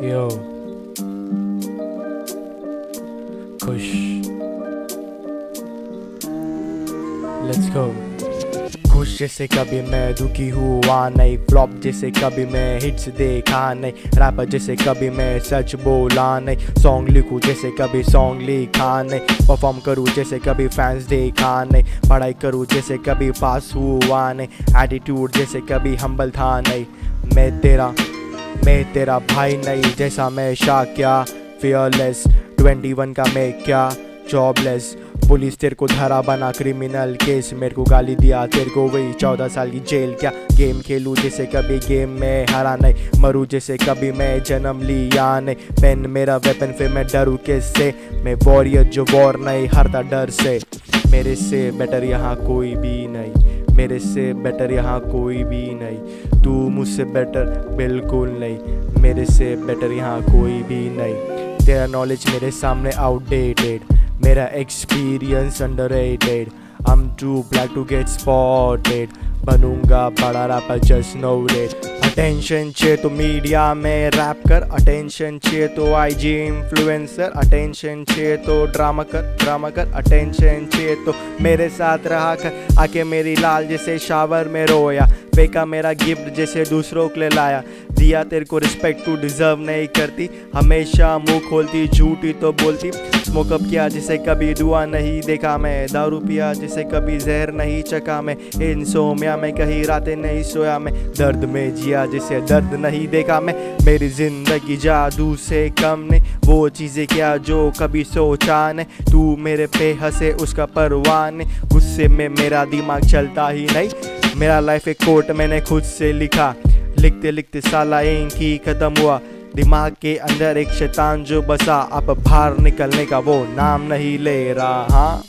Yo. खुश let's go खुश जैसे कभी मैं दुखी हुआ नहीं फ्लॉप जैसे कभी मैं हिट्स देखा नहीं रैपर जैसे कभी मैं सच बोला नहीं सॉन्ग लिखूं जैसे कभी सॉन्ग लिखा नहीं परफॉर्म करूँ जैसे कभी फैंस देखा नहीं पढ़ाई करूँ जैसे कभी पास हुआ नहीं एटीट्यूड जैसे कभी हम्बल था नहीं मैं तेरा मैं तेरा भाई नहीं, जैसा मैं शाह क्या? फियरलेस ट्वेंटी वन का मैं क्या? जॉबलेस पुलिस तेरे को धरा बना क्रिमिनल केस मेरे को गाली दिया, तेरे को वही चौदह साल की जेल क्या? गेम खेलूँ जैसे कभी गेम में हरा नहीं, मरूँ जैसे कभी मैं जन्म लिया नहीं। पेन मेरा वेपन फिर मैं डरूँ किससे? मैं वॉरियर जो वॉर नहीं, हरता डर से। मेरे से बेटर यहाँ कोई भी नहीं। मेरे से बेटर यहाँ कोई भी नहीं। तू मुझसे बेटर बिल्कुल नहीं। मेरे से बेटर यहाँ कोई भी नहीं। तेरा नॉलेज मेरे सामने आउटडेटेड मेरा experience under I am to black to get spotted बनूँगा, बड़ा rapper just no rate attention चाहिए तो मीडिया में रैप कर अटेंशन चाहिए तो आईजी इन्फ्लुएंसर अटेंशन चाहिए तो ड्रामा कर ड्रामा कर अटेंशन चाहिए तो मेरे साथ रहा कर। आके मेरी लाल जैसे शावर में रोया, फेंका मेरा गिफ्ट जैसे दूसरों के लिए लाया। दिया तेरे को रिस्पेक्ट तू डिजर्व नहीं करती। हमेशा मुँह खोलती, झूठी तो बोलती। स्मोकअप किया जिसे कभी दुआ नहीं देखा मैं, दारू पिया जिसे कभी जहर नहीं चका मैं। इन सोमिया में, कहीं रातें नहीं सोया मैं। दर्द में जिया जिसे दर्द नहीं देखा मैं। मेरी ज़िंदगी जादू से कम ने वो चीज़ें क्या जो कभी सोचा ने तू मेरे पे हंसे, उसका परवाह ने गुस्से में मेरा दिमाग चलता ही नहीं। मेरा लाइफ एक कोट मैंने खुद से लिखा। लिखते लिखते साला ही खत्म हुआ। दिमाग के अंदर एक शैतान जो बसा। अब बाहर निकलने का वो नाम नहीं ले रहा हाँ।